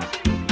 Cynthia,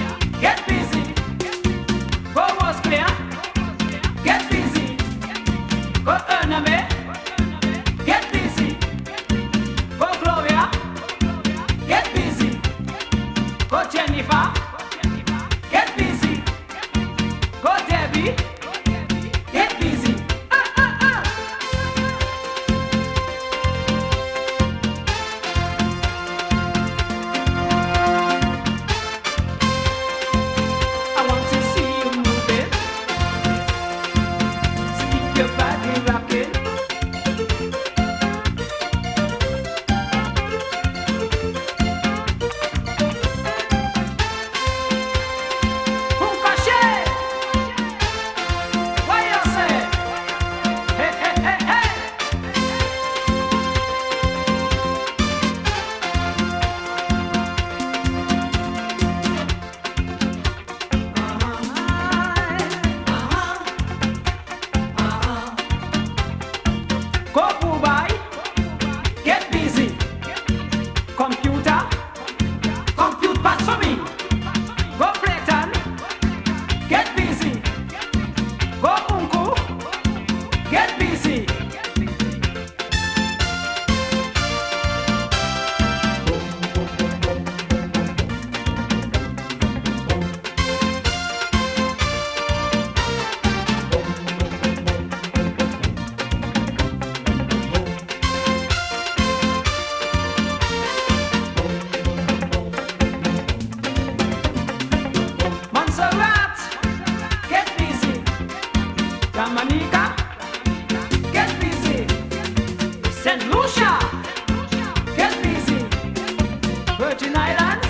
Virgin Island.